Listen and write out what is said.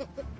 Ha ha ha.